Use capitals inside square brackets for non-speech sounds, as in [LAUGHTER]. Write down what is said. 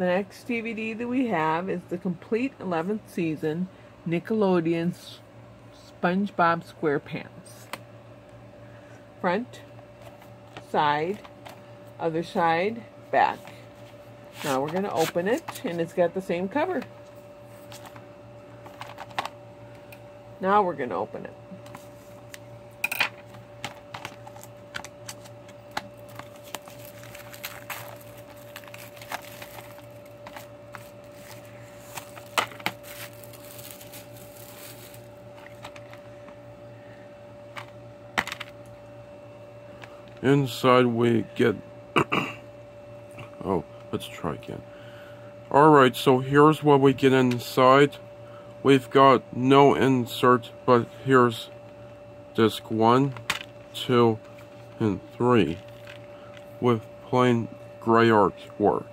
The next DVD that we have is the complete 11th season Nickelodeon's SpongeBob SquarePants. Front, side, other side, back. Now we're going to open it and it's got the same cover. Now we're going to open it. Inside we get... [COUGHS] oh, let's try again. Alright, so here's what we get inside. We've got no insert, but here's disc 1, 2, and 3 with plain gray artwork.